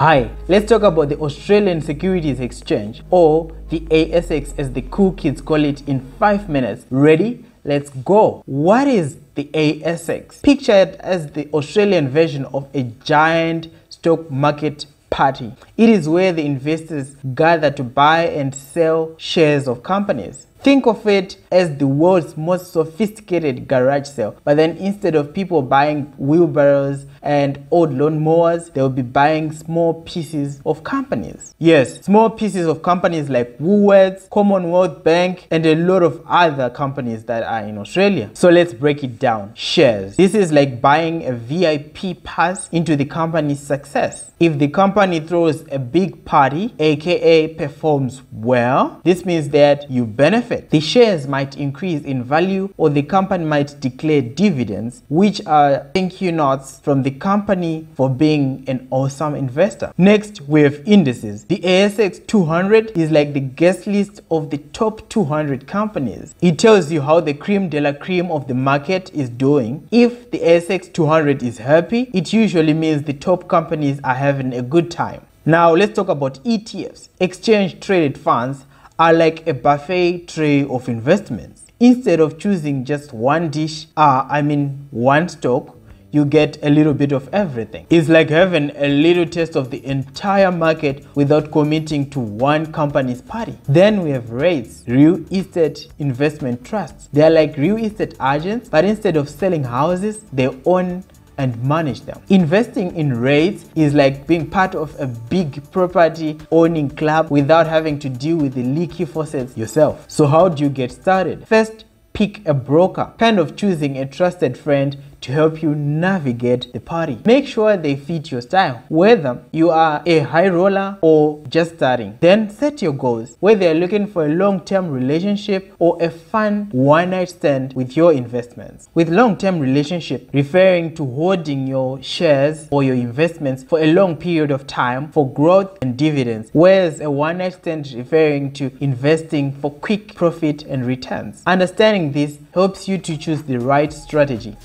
Hi, let's talk about the Australian Securities Exchange or the ASX as the cool kids call it in 5 minutes. Ready? Let's go. What is the ASX? Picture it as the Australian version of a giant stock market party. It is where the investors gather to buy and sell shares of companies. Think of it as the world's most sophisticated garage sale. But then instead of people buying wheelbarrows and old lawnmowers, they'll be buying small pieces of companies. Yes, small pieces of companies like Woolworths, Commonwealth Bank, and a lot of other companies that are in Australia. So let's break it down. Shares. This is like buying a VIP pass into the company's success. If the company throws a big party, aka performs well, this means that you benefit. The shares might increase in value or the company might declare dividends, which are thank you notes from the company for being an awesome investor. Next, we have indices. The ASX 200 is like the guest list of the top 200 companies. It tells you how the cream de la cream of the market is doing. If the ASX 200 is happy, it usually means the top companies are having a good time. Now let's talk about ETFs, exchange traded funds are like a buffet tray of investments. Instead of choosing just one dish, uh, I mean one stock, you get a little bit of everything. It's like having a little taste of the entire market without committing to one company's party. Then we have REITs, real estate investment trusts. They are like real estate agents, but instead of selling houses, they own and manage them. Investing in REITs is like being part of a big property owning club without having to deal with the leaky faucets yourself. So how do you get started? First, pick a broker, kind of choosing a trusted friend to help you navigate the party. Make sure they fit your style, whether you are a high roller or just starting. Then set your goals, whether you're looking for a long-term relationship or a fun one-night stand with your investments. With long-term relationship, referring to holding your shares or your investments for a long period of time for growth and dividends, whereas a one-night stand referring to investing for quick profit and returns. Understanding this helps you to choose the right strategy.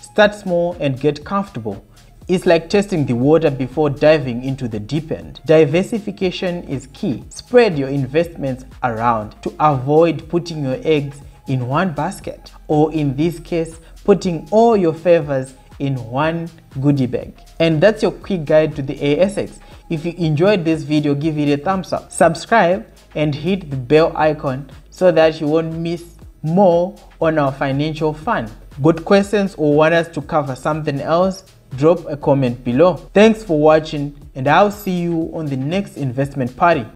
Start small and get comfortable. It's like testing the water before diving into the deep end. Diversification is key. Spread your investments around to avoid putting your eggs in one basket, or in this case, putting all your favors in one goodie bag. And that's your quick guide to the ASX. If you enjoyed this video, give it a thumbs up. Subscribe and hit the bell icon so that you won't miss more on our financial fun. Got questions or want us to cover something else? Drop a comment below. Thanks for watching and I'll see you on the next investment party.